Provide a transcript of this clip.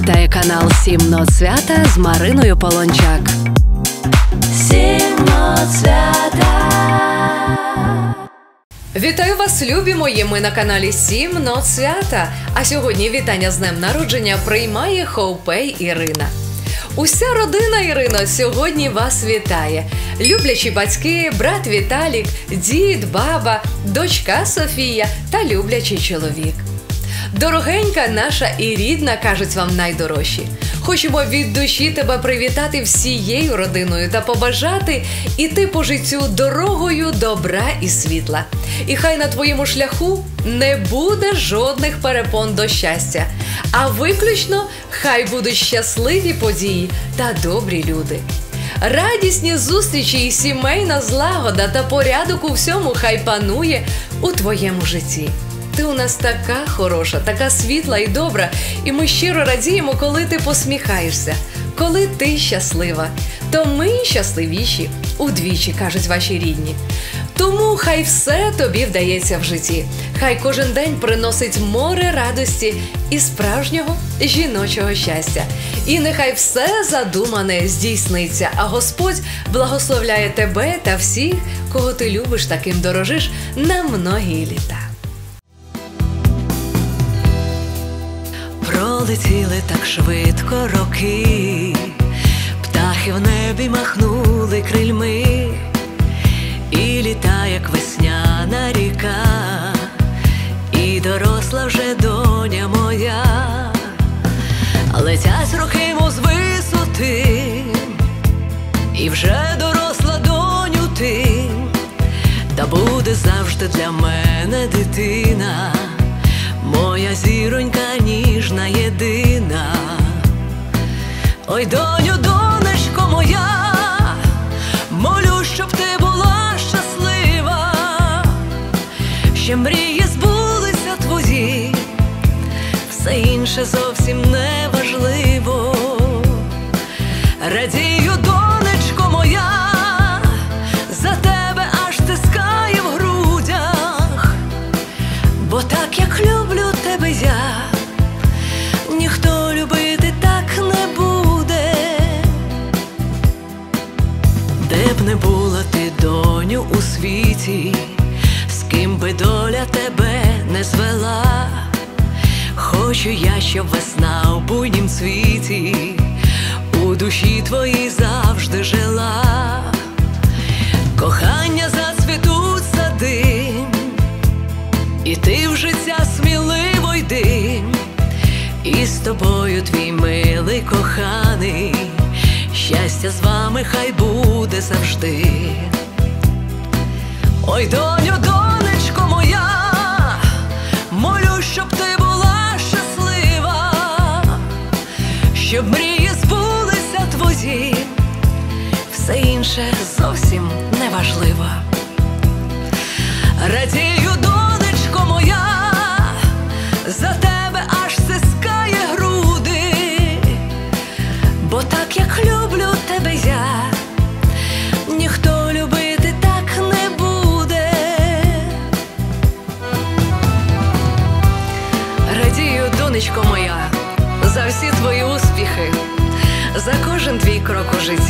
Вітає канал Сім Нот свята з Мариною Полончак. Сім Нот свята. Вітаю вас, любі мої! Ми на каналі Сім Нот свята. А сьогодні вітання з днем народження приймає Ховпей Ірина. Уся родина Ірино сьогодні вас вітає. Люблячі батьки, брат Віталік, дід, баба, дочка Софія та люблячий чоловік. Дорогенька наша і рідна, кажуть вам найдорожчі. Хочемо від душі тебе привітати всією родиною та побажати іти по життю дорогою добра і світла. І хай на твоєму шляху не буде жодних перепон до щастя, а виключно хай будуть щасливі події та добрі люди. Радісні зустрічі і сімейна злагода та порядок у всьому хай панує у твоєму житті. Ти у нас така хороша, така світла і добра, і ми щиро радіємо, коли ти посміхаєшся, коли ти щаслива. То ми щасливіші удвічі, кажуть ваші рідні. Тому хай все тобі вдається в житті, хай кожен день приносить море радості і справжнього жіночого щастя. І нехай все задумане здійсниться, а Господь благословляє тебе та всіх, кого ти любиш, таким дорожиш на многі літа. Пролетіли так швидко роки, птахи в небі махнули крильми, і літа, як весняна ріка, і доросла вже доня моя, летять роки мов з висоти, і вже доросла доню ти, та буде завжди для мене дитина. Моя зіронька ніжна єдина, ой, доню, донечко моя, молю, щоб ти була щаслива, ще мрії збулися твої, все інше зовсім не не була ти, доню, у світі, з ким би доля тебе не звела, хочу я, щоб весна у буйнім цвіті, у душі твоїй завжди жила, кохання зацвітуть сади. І ти в життя сміливо йди, і з тобою твій милий коханий, щастя з вами хай буде завжди. Ой, доню, донечко моя, молю, щоб ти була щаслива, щоб мрії збулися твої, все інше зовсім не важливо. Радію, донечко моя, за тебе бо так як люблю тебе я, ніхто любити так не буде. Радію, донечко моя, за всі твої успіхи, за кожен твій крок у житті.